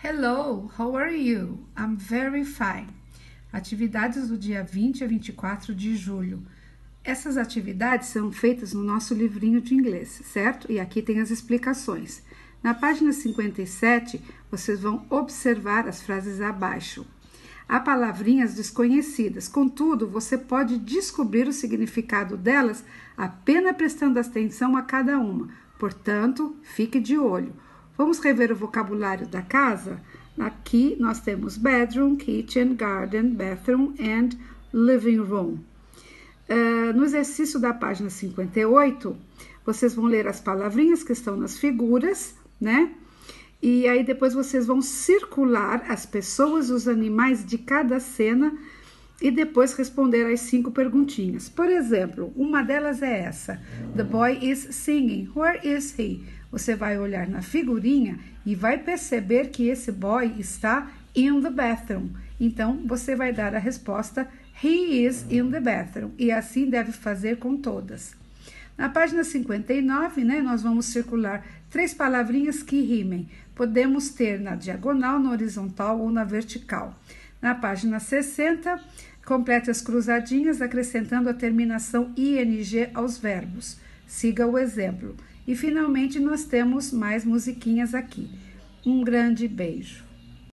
Hello, how are you? I'm very fine. Atividades do dia 20 a 24 de julho. Essas atividades são feitas no nosso livrinho de inglês, certo? E aqui tem as explicações. Na página 57, vocês vão observar as frases abaixo. Há palavrinhas desconhecidas, contudo, você pode descobrir o significado delas apenas prestando atenção a cada uma. Portanto, fique de olho. Vamos rever o vocabulário da casa? Aqui nós temos bedroom, kitchen, garden, bathroom and living room. Uh, no exercício da página 58, vocês vão ler as palavrinhas que estão nas figuras, né? E aí depois vocês vão circular as pessoas os animais de cada cena e depois responder as cinco perguntinhas. Por exemplo, uma delas é essa: The boy is singing. Where is he? Você vai olhar na figurinha e vai perceber que esse boy está in the bathroom. Então você vai dar a resposta He is in the bathroom. E assim deve fazer com todas. Na página 59, né, nós vamos circular três palavrinhas que rimem. Podemos ter na diagonal, na horizontal ou na vertical. Na página 60, complete as cruzadinhas acrescentando a terminação ing aos verbos. Siga o exemplo. E finalmente nós temos mais musiquinhas aqui. Um grande beijo.